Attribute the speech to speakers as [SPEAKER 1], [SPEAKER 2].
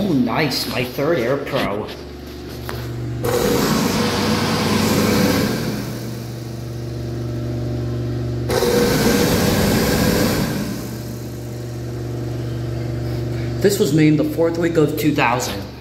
[SPEAKER 1] Oh, Nice, my third Air Pro. This was made in the fourth week of 2000.